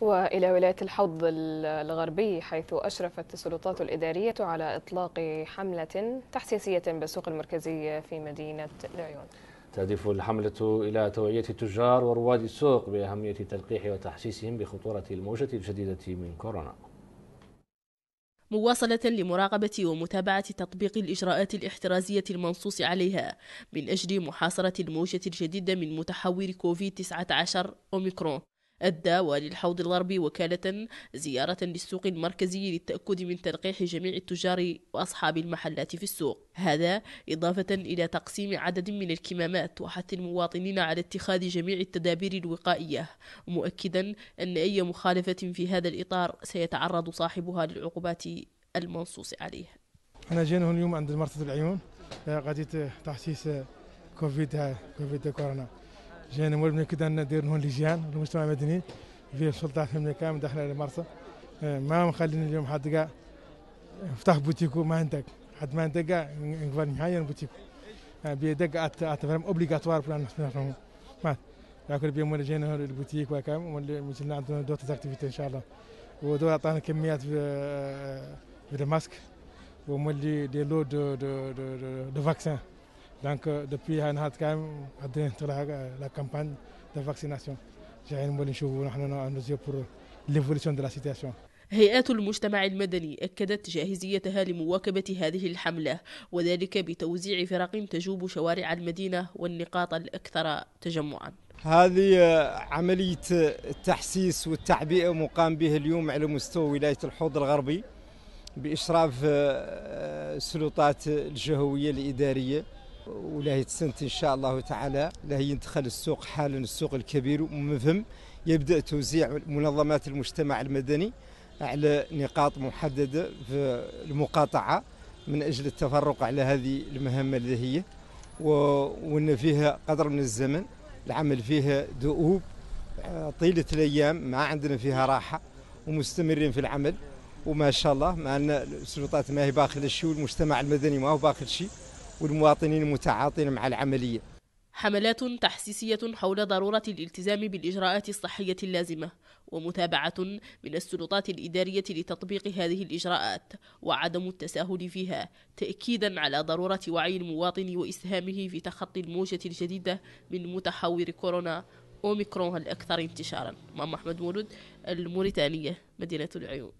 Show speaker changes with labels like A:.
A: وإلى ولاية الحوض الغربي حيث أشرفت السلطات الإدارية على إطلاق حملة تحسيسية بالسوق المركزي في مدينة العيون
B: تهدف الحملة إلى توعية التجار ورواد السوق بأهمية تلقيح وتحسيسهم بخطورة الموجة الجديدة من كورونا.
C: مواصلة لمراقبة ومتابعة تطبيق الإجراءات الاحترازية المنصوص عليها من أجل محاصرة الموجة الجديدة من متحور كوفيد-19 أوميكرون. أدى والي الحوض الغربي وكالة زيارة للسوق المركزي للتأكد من تلقيح جميع التجار وأصحاب المحلات في السوق. هذا إضافة إلى تقسيم عدد من الكمامات وحث المواطنين على اتخاذ جميع التدابير الوقائية مؤكدا أن أي مخالفة في هذا الإطار سيتعرض صاحبها للعقوبات المنصوص عليها
D: أنا جينا اليوم عند مرصد العيون قضية تحسيس كوفيد كوفيد كورونا. جينا مول كده ندير هون لجان المجتمع المدني في السلطات كامل داخل المرسى ما مخلين اليوم حد قاع افتح بوتيكو ما عندك حد ما عندك قاع نقبل بوتيكو بيدق ات ات فهم اوبليغاتوار بلان ما لكن بيوم ولا جينا البوتيك وكام مثلنا عندنا دوت اكتيفيتي ان شاء الله ودول اعطانا كميات في الماسك ومولي دي لو دو دو دو, دو فاكسين Donc, euh, depuis un an, la campagne de vaccination. pour l'évolution de la situation.
C: هيئات المجتمع المدني أكدت جاهزيتها لمواكبة هذه الحملة وذلك بتوزيع فرق تجوب شوارع المدينة والنقاط الأكثر تجمعا
E: هذه عملية التحسيس والتعبئة مقام به اليوم على مستوى ولاية الحوض الغربي بإشراف السلطات الجهوية الإدارية ولا تسنت إن شاء الله تعالى لا يدخل السوق حالا السوق الكبير ومفهم يبدأ توزيع منظمات المجتمع المدني على نقاط محددة في المقاطعة من أجل التفرق على هذه المهمة اللي هي. وإن فيها قدر من الزمن العمل فيها دؤوب طيلة الأيام ما عندنا فيها راحة ومستمرين في العمل. وما شاء الله مع أن السلطات ما هي باخذ الشيء والمجتمع المدني ما هو باخذ شيء. والمواطنين متعاطين مع العملية.
C: حملات تحسيسية حول ضرورة الالتزام بالإجراءات الصحية اللازمة ومتابعة من السلطات الإدارية لتطبيق هذه الإجراءات وعدم التساهل فيها تأكيدا على ضرورة وعي المواطن وإسهامه في تخطي الموجة الجديدة من متحور كورونا أوميكرون الأكثر انتشارا. مع محمد مولود الموريتانية مدينة العيون.